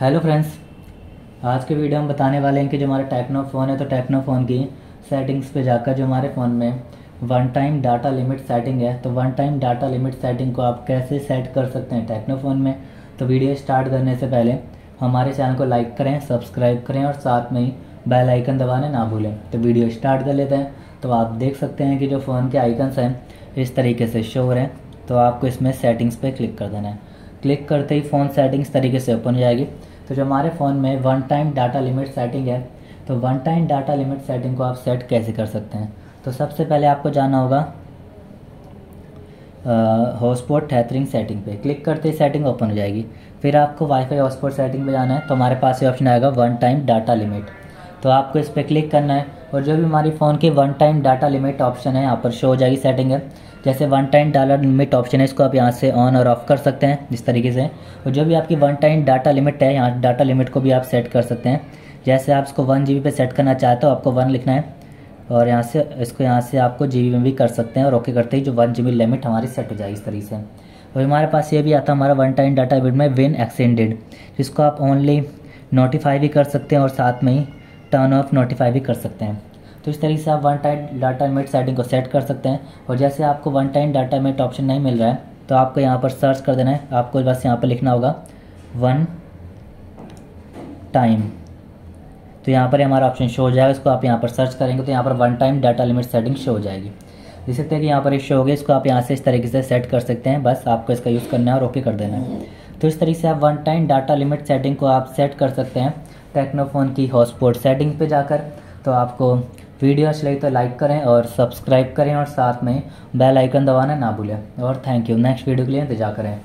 Hello friends आज के video हम बताने वाले हैं कि जो हमारा टेक्नो फ़ोन है तो टेक्नो फ़ोन की सेटिंग्स पे जाकर जो हमारे फ़ोन में one time data limit setting है तो one time data limit setting को आप कैसे सेट कर सकते हैं टेक्नो फ़ोन में? तो वीडियो स्टार्ट करने से पहले हमारे चैनल को लाइक करें सब्सक्राइब करें और साथ में ही बेल आइकन दबाने ना भूलें। तो वीडियो स्टार्ट कर लेते हैं। तो आप देख सकते हैं कि जो फ़ोन के आइकन्स हैं, इस तरीके से शो हो रहे हैं। तो आपको इसमें सेटिंग्स पर क्लिक कर देना है। क्लिक करते ही फ़ोन सेटिंग्स तरीके से ओपन हो जाएगी। तो जो हमारे फ़ोन में one time data limit setting है तो one time data limit setting को आप सेट कैसे कर सकते हैं? तो सबसे पहले आपको जाना होगा हॉटस्पॉट थैथरिंग सेटिंग पे। क्लिक करते ही सेटिंग ओपन हो जाएगी। फिर आपको वाईफाई हॉटस्पॉट सेटिंग पे जाना है तो हमारे पास ये ऑप्शन आएगा वन टाइम डाटा लिमिट तो आपको इस पर क्लिक करना है और जो भी हमारी फ़ोन की one time data limit option है, यहाँ पर शो हो जाएगी सेटिंग है। जैसे one time data limit option है, इसको आप यहाँ से ऑन और ऑफ़ कर सकते हैं जिस तरीके से। और जो भी आपकी वन टाइम डाटा लिमिट है, यहाँ डाटा लिमिट को भी आप सेट कर सकते हैं। जैसे आप इसको वन जी पे सेट करना चाहते हो आपको वन लिखना है और यहाँ से, इसको यहाँ से आपको GB में भी कर सकते हैं और ओके करते ही जो वन जी लिमिट हमारी सेट हो जाएगी इस तरीके से। और हमारे पास ये भी आता है हमारा वन टाइम डाटा लिमिट में विन एक्सटेंडेड जिसको आप ओनली नोटिफाई भी कर सकते हैं और साथ में ही टर्न ऑफ़ नोटिफाई भी कर सकते हैं। तो इस तरीके से आप one time data limit setting को सेट कर सकते हैं और जैसे आपको one time data limit option नहीं मिल रहा है तो आपको यहाँ पर सर्च कर देना है। आपको बस यहाँ पर लिखना होगा वन टाइम तो यहाँ पर हमारा ऑप्शन शो हो जाएगा। इसको आप यहाँ पर सर्च करेंगे तो यहाँ पर one time data limit setting show हो जाएगी। देख सकते हैं कि यहाँ पर एक शो हो गया। इसको आप यहाँ से इस तरीके से सेट कर सकते हैं। बस आपको इसका यूज़ करना है और ओके कर देना है। तो इस तरीके से आप one time data limit setting को आप सेट कर सकते हैं। टेक्नोफोन की हॉटस्पॉट सेटिंग पे जाकर तो आपको वीडियो अच्छी लगी तो लाइक करें और सब्सक्राइब करें और साथ में बेल आइकन दबाना ना भूलें और थैंक यू नेक्स्ट वीडियो के लिए इंतज़ार करें।